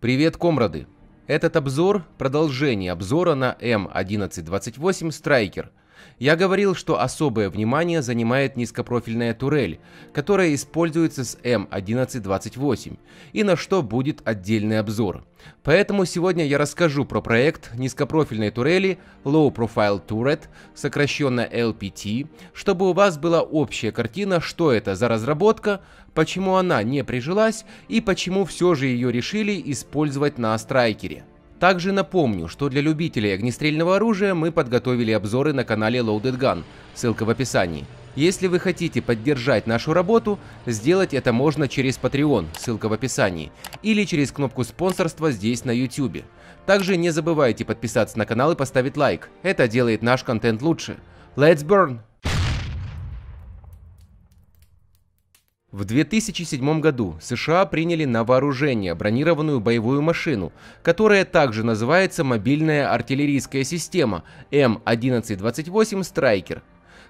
Привет, комрады! Этот обзор – продолжение обзора на М1128 Striker. Я говорил, что особое внимание занимает низкопрофильная турель, которая используется с М1128, и на что будет отдельный обзор. Поэтому сегодня я расскажу про проект низкопрофильной турели Low Profile Turret, сокращенно LPT, чтобы у вас была общая картина, что это за разработка, почему она не прижилась и почему все же ее решили использовать на страйкере. Также напомню, что для любителей огнестрельного оружия мы подготовили обзоры на канале Loaded Gun, ссылка в описании. Если вы хотите поддержать нашу работу, сделать это можно через Patreon, ссылка в описании, или через кнопку спонсорства здесь на YouTube. Также не забывайте подписаться на канал и поставить лайк, это делает наш контент лучше. Let's burn! В 2007 году США приняли на вооружение бронированную боевую машину, которая также называется мобильная артиллерийская система М1128 Страйкер.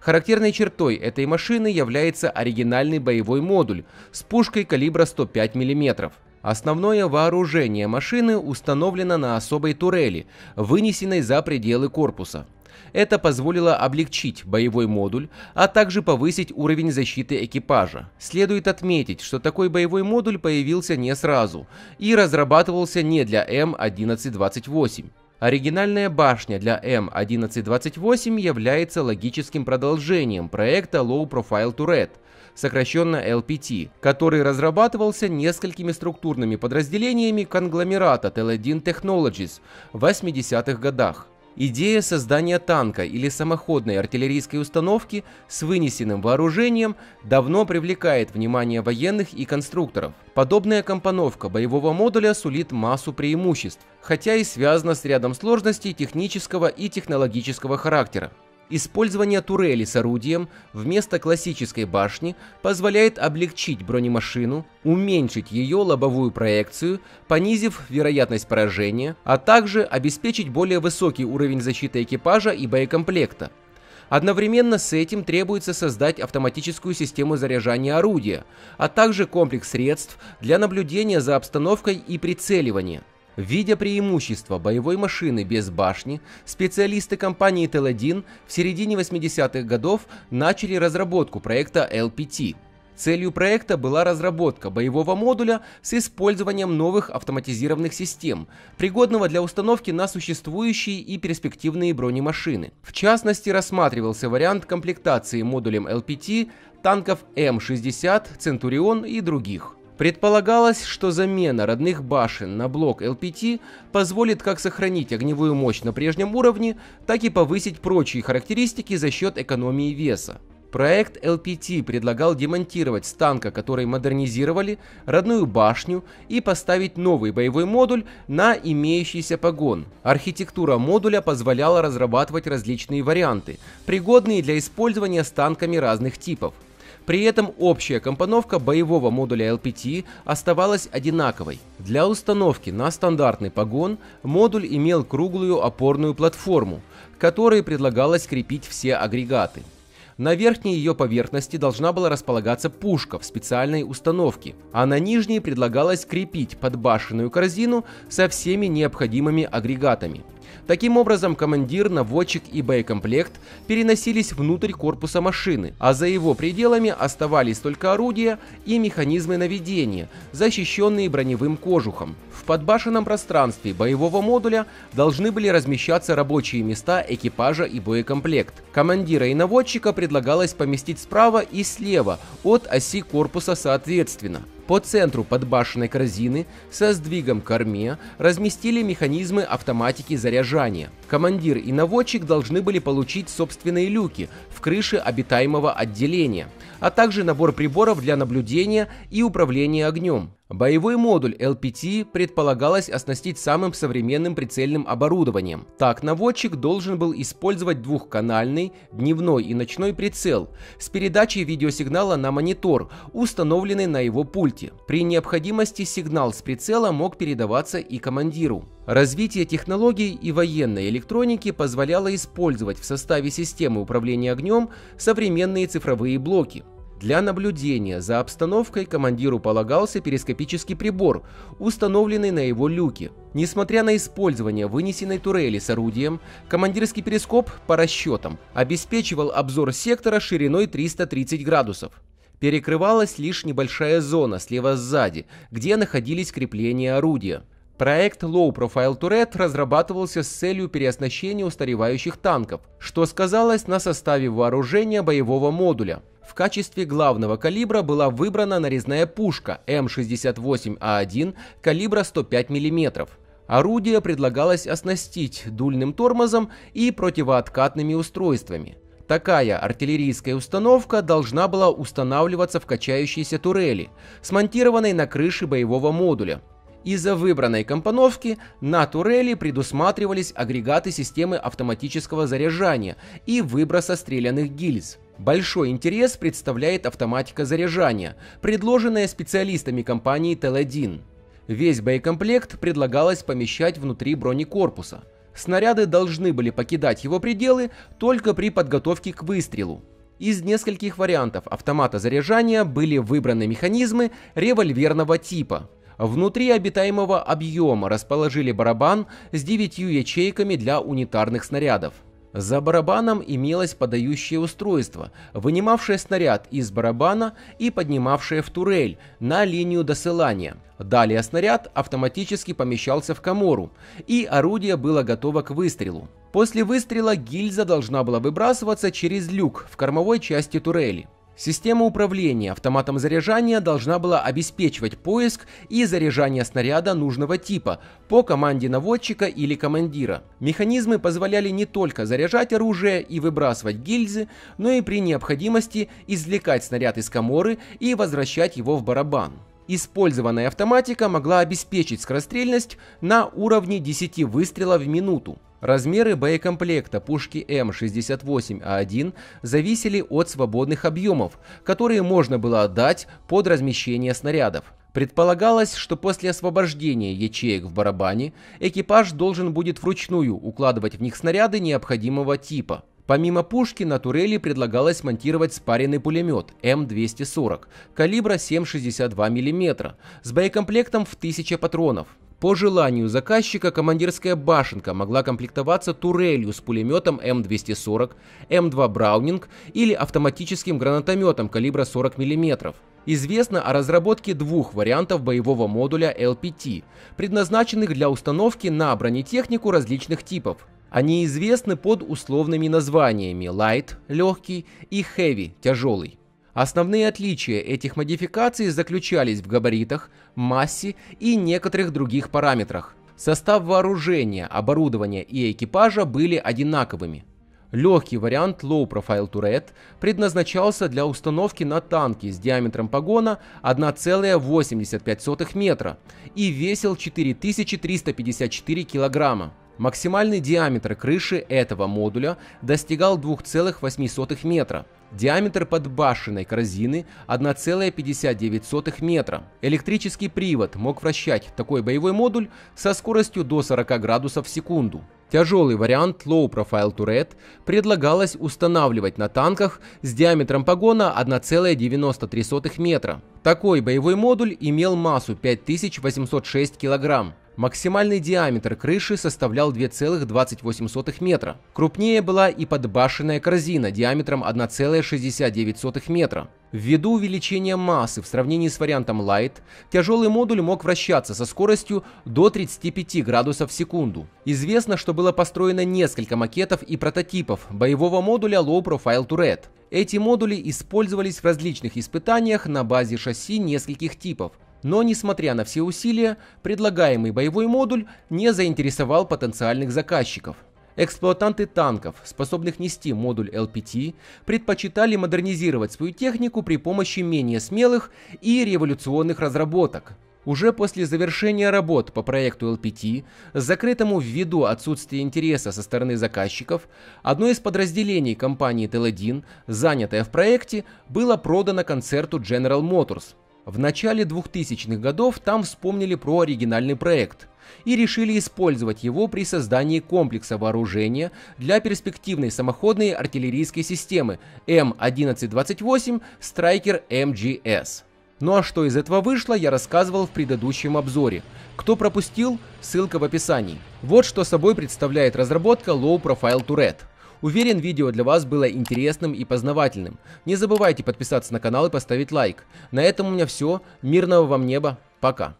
Характерной чертой этой машины является оригинальный боевой модуль с пушкой калибра 105 мм. Основное вооружение машины установлено на особой турели, вынесенной за пределы корпуса. Это позволило облегчить боевой модуль, а также повысить уровень защиты экипажа. Следует отметить, что такой боевой модуль появился не сразу и разрабатывался не для М1128. Оригинальная башня для М1128 является логическим продолжением проекта Low Profile Turret, сокращенно LPT, который разрабатывался несколькими структурными подразделениями конгломерата Teledin Technologies в 80-х годах. Идея создания танка или самоходной артиллерийской установки с вынесенным вооружением давно привлекает внимание военных и конструкторов. Подобная компоновка боевого модуля сулит массу преимуществ, хотя и связана с рядом сложностей технического и технологического характера. Использование турели с орудием вместо классической башни позволяет облегчить бронемашину, уменьшить ее лобовую проекцию, понизив вероятность поражения, а также обеспечить более высокий уровень защиты экипажа и боекомплекта. Одновременно с этим требуется создать автоматическую систему заряжания орудия, а также комплекс средств для наблюдения за обстановкой и прицеливания. Видя преимущество боевой машины без башни, специалисты компании Tel-1 в середине 80-х годов начали разработку проекта LPT. Целью проекта была разработка боевого модуля с использованием новых автоматизированных систем, пригодного для установки на существующие и перспективные бронемашины. В частности, рассматривался вариант комплектации модулем LPT танков М-60, Центурион и других. Предполагалось, что замена родных башен на блок LPT позволит как сохранить огневую мощь на прежнем уровне, так и повысить прочие характеристики за счет экономии веса. Проект LPT предлагал демонтировать с танка, который модернизировали, родную башню и поставить новый боевой модуль на имеющийся погон. Архитектура модуля позволяла разрабатывать различные варианты, пригодные для использования с танками разных типов. При этом общая компоновка боевого модуля LPT оставалась одинаковой. Для установки на стандартный погон модуль имел круглую опорную платформу, к которой предлагалось крепить все агрегаты. На верхней ее поверхности должна была располагаться пушка в специальной установке, а на нижней предлагалось крепить подбашенную корзину со всеми необходимыми агрегатами. Таким образом, командир, наводчик и боекомплект переносились внутрь корпуса машины, а за его пределами оставались только орудия и механизмы наведения, защищенные броневым кожухом. В подбашенном пространстве боевого модуля должны были размещаться рабочие места экипажа и боекомплект. Командира и наводчика предлагалось поместить справа и слева от оси корпуса соответственно. По центру подбашенной корзины со сдвигом корме разместили механизмы автоматики заряжания. Командир и наводчик должны были получить собственные люки в крыше обитаемого отделения, а также набор приборов для наблюдения и управления огнем. Боевой модуль LPT предполагалось оснастить самым современным прицельным оборудованием. Так, наводчик должен был использовать двухканальный дневной и ночной прицел с передачей видеосигнала на монитор, установленный на его пульте. При необходимости сигнал с прицела мог передаваться и командиру. Развитие технологий и военной электроники позволяло использовать в составе системы управления огнем современные цифровые блоки. Для наблюдения за обстановкой командиру полагался перископический прибор, установленный на его люке. Несмотря на использование вынесенной турели с орудием, командирский перископ по расчетам обеспечивал обзор сектора шириной 330 градусов. Перекрывалась лишь небольшая зона слева сзади, где находились крепления орудия. Проект Low Profile Turret разрабатывался с целью переоснащения устаревающих танков, что сказалось на составе вооружения боевого модуля. В качестве главного калибра была выбрана нарезная пушка М68А1 калибра 105 мм. Орудие предлагалось оснастить дульным тормозом и противооткатными устройствами. Такая артиллерийская установка должна была устанавливаться в качающейся турели, смонтированной на крыше боевого модуля. Из-за выбранной компоновки на турели предусматривались агрегаты системы автоматического заряжания и выброса стрелянных гильз. Большой интерес представляет автоматика заряжания, предложенная специалистами компании Tel-1. Весь боекомплект предлагалось помещать внутри бронекорпуса. Снаряды должны были покидать его пределы только при подготовке к выстрелу. Из нескольких вариантов автомата заряжания были выбраны механизмы револьверного типа. Внутри обитаемого объема расположили барабан с девятью ячейками для унитарных снарядов. За барабаном имелось подающее устройство, вынимавшее снаряд из барабана и поднимавшее в турель на линию досылания. Далее снаряд автоматически помещался в комору, и орудие было готово к выстрелу. После выстрела гильза должна была выбрасываться через люк в кормовой части турели. Система управления автоматом заряжания должна была обеспечивать поиск и заряжание снаряда нужного типа по команде наводчика или командира. Механизмы позволяли не только заряжать оружие и выбрасывать гильзы, но и при необходимости извлекать снаряд из коморы и возвращать его в барабан. Использованная автоматика могла обеспечить скорострельность на уровне 10 выстрелов в минуту. Размеры боекомплекта пушки М68А1 зависели от свободных объемов, которые можно было отдать под размещение снарядов. Предполагалось, что после освобождения ячеек в барабане экипаж должен будет вручную укладывать в них снаряды необходимого типа. Помимо пушки на турели предлагалось монтировать спаренный пулемет М240 калибра 7,62 мм с боекомплектом в 1000 патронов. По желанию заказчика командирская башенка могла комплектоваться турелью с пулеметом М240, М2 Браунинг или автоматическим гранатометом калибра 40 мм. Известно о разработке двух вариантов боевого модуля LPT, предназначенных для установки на бронетехнику различных типов. Они известны под условными названиями Light – легкий и Heavy – тяжелый. Основные отличия этих модификаций заключались в габаритах, массе и некоторых других параметрах. Состав вооружения, оборудования и экипажа были одинаковыми. Легкий вариант Low Profile Turret предназначался для установки на танки с диаметром погона 1,85 метра и весил 4354 килограмма. Максимальный диаметр крыши этого модуля достигал 2,8 метра. Диаметр подбашенной корзины 1,59 метра. Электрический привод мог вращать такой боевой модуль со скоростью до 40 градусов в секунду. Тяжелый вариант Low Profile Turret предлагалось устанавливать на танках с диаметром погона 1,93 метра. Такой боевой модуль имел массу 5806 килограмм. Максимальный диаметр крыши составлял 2,28 метра. Крупнее была и подбашенная корзина диаметром 1,69 метра. Ввиду увеличения массы в сравнении с вариантом Light, тяжелый модуль мог вращаться со скоростью до 35 градусов в секунду. Известно, что было построено несколько макетов и прототипов боевого модуля Low Profile Turret. Эти модули использовались в различных испытаниях на базе шасси нескольких типов, но, несмотря на все усилия, предлагаемый боевой модуль не заинтересовал потенциальных заказчиков. Эксплуатанты танков, способных нести модуль LPT, предпочитали модернизировать свою технику при помощи менее смелых и революционных разработок. Уже после завершения работ по проекту LPT, закрытому ввиду отсутствия интереса со стороны заказчиков, одно из подразделений компании Tel1, занятое в проекте, было продано концерту General Motors – в начале 2000-х годов там вспомнили про оригинальный проект. и решили использовать его при создании комплекса вооружения для перспективной самоходной артиллерийской системы М1128 Striker MGS. Ну а что из этого вышло, я рассказывал в предыдущем обзоре. Кто пропустил, ссылка в описании. Вот что собой представляет разработка Low Profile Turret. Уверен, видео для вас было интересным и познавательным. Не забывайте подписаться на канал и поставить лайк. На этом у меня все. Мирного вам неба. Пока.